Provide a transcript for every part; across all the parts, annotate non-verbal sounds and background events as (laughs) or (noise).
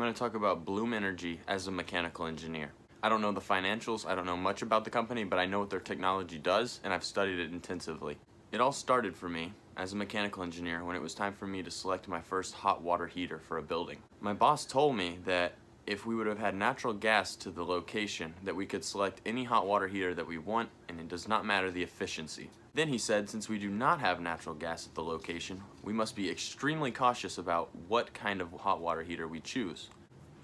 going to talk about Bloom Energy as a mechanical engineer. I don't know the financials, I don't know much about the company, but I know what their technology does, and I've studied it intensively. It all started for me as a mechanical engineer when it was time for me to select my first hot water heater for a building. My boss told me that if we would have had natural gas to the location, that we could select any hot water heater that we want, and it does not matter the efficiency. Then he said since we do not have natural gas at the location, we must be extremely cautious about what kind of hot water heater we choose.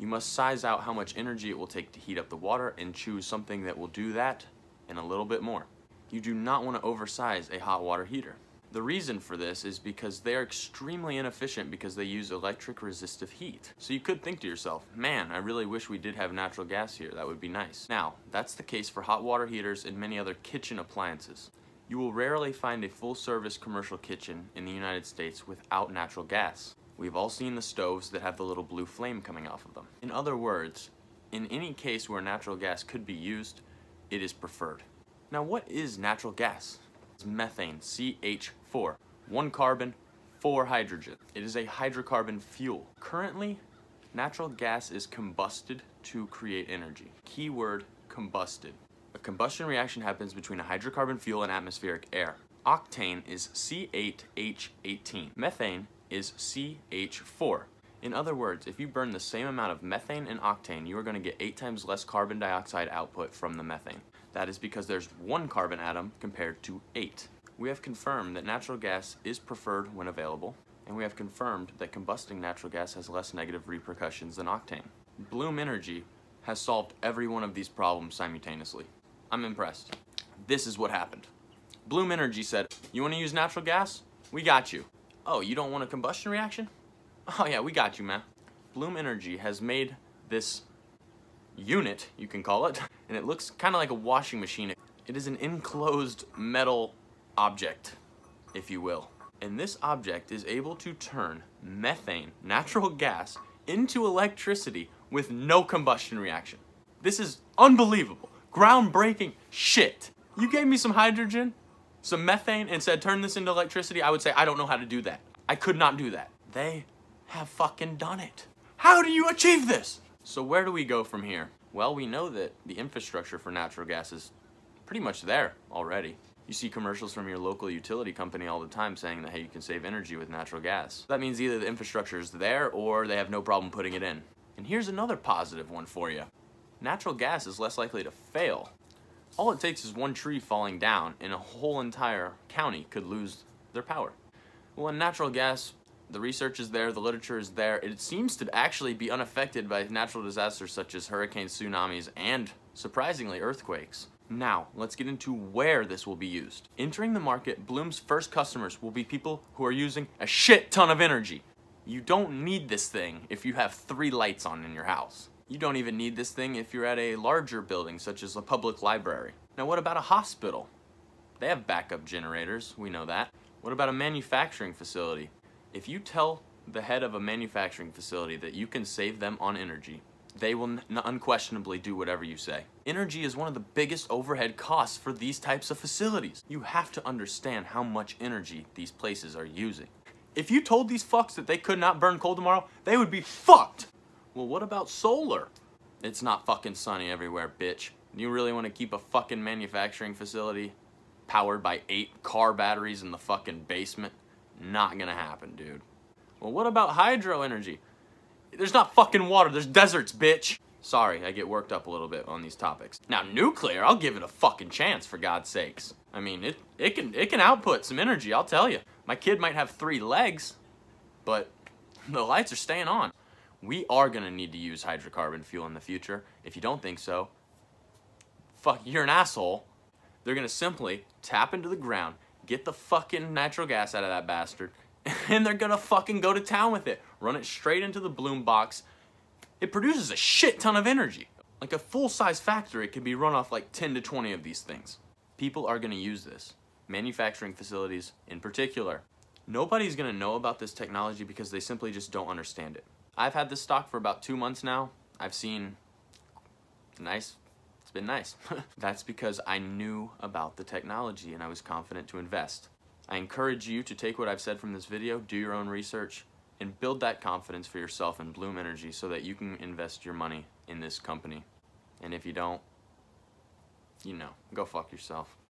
You must size out how much energy it will take to heat up the water and choose something that will do that and a little bit more. You do not want to oversize a hot water heater. The reason for this is because they are extremely inefficient because they use electric resistive heat. So you could think to yourself, man, I really wish we did have natural gas here, that would be nice. Now, that's the case for hot water heaters and many other kitchen appliances. You will rarely find a full service commercial kitchen in the United States without natural gas. We've all seen the stoves that have the little blue flame coming off of them. In other words, in any case where natural gas could be used, it is preferred. Now what is natural gas? Methane, CH4. One carbon, four hydrogen. It is a hydrocarbon fuel. Currently, natural gas is combusted to create energy. Keyword, combusted. A combustion reaction happens between a hydrocarbon fuel and atmospheric air. Octane is C8H18. Methane is CH4. In other words, if you burn the same amount of methane and octane, you are going to get 8 times less carbon dioxide output from the methane. That is because there's one carbon atom compared to 8. We have confirmed that natural gas is preferred when available, and we have confirmed that combusting natural gas has less negative repercussions than octane. Bloom Energy has solved every one of these problems simultaneously. I'm impressed. This is what happened. Bloom Energy said, you want to use natural gas? We got you. Oh, you don't want a combustion reaction? (laughs) Oh yeah, we got you, man. Bloom Energy has made this unit, you can call it, (laughs) and it looks kind of like a washing machine. It is an enclosed metal object, if you will. And this object is able to turn methane, natural gas, into electricity with no combustion reaction. This is unbelievable, groundbreaking shit. You gave me some hydrogen, some methane, and said turn this into electricity, I would say I don't know how to do that. I could not do that. They have fucking done it. How do you achieve this? So where do we go from here? Well, we know that the infrastructure for natural gas is pretty much there already. You see commercials from your local utility company all the time saying that, hey, you can save energy with natural gas. That means either the infrastructure is there or they have no problem putting it in. And here's another positive one for you. Natural gas is less likely to fail. All it takes is one tree falling down and a whole entire county could lose their power. Well, natural gas, the research is there, the literature is there. It seems to actually be unaffected by natural disasters such as hurricanes, tsunamis, and, surprisingly, earthquakes. Now, let's get into where this will be used. Entering the market, Bloom's first customers will be people who are using a shit ton of energy. You don't need this thing if you have three lights on in your house. You don't even need this thing if you're at a larger building, such as a public library. Now, what about a hospital? They have backup generators, we know that. What about a manufacturing facility? If you tell the head of a manufacturing facility that you can save them on energy, they will unquestionably do whatever you say. Energy is one of the biggest overhead costs for these types of facilities. You have to understand how much energy these places are using. If you told these fucks that they could not burn coal tomorrow, they would be fucked. Well, what about solar? It's not fucking sunny everywhere, bitch. You really want to keep a fucking manufacturing facility powered by eight car batteries in the fucking basement? Not gonna happen, dude. Well, what about hydro energy? There's not fucking water, there's deserts, bitch. Sorry, I get worked up a little bit on these topics. Now, nuclear, I'll give it a fucking chance, for God's sakes. I mean, it, it, can, it can output some energy, I'll tell you. My kid might have three legs, but the lights are staying on. We are gonna need to use hydrocarbon fuel in the future. If you don't think so, fuck, you're an asshole. They're gonna simply tap into the ground, get the fucking natural gas out of that bastard, (laughs) and they're gonna fucking go to town with it. Run it straight into the bloom box. It produces a shit ton of energy. Like a full-size factory can be run off like 10 to 20 of these things. People are gonna use this. Manufacturing facilities in particular. Nobody's gonna know about this technology because they simply just don't understand it. I've had this stock for about two months now. I've seen nice been nice. (laughs) That's because I knew about the technology and I was confident to invest. I encourage you to take what I've said from this video, do your own research, and build that confidence for yourself in Bloom Energy so that you can invest your money in this company. And if you don't, you know, go fuck yourself.